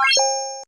Bye.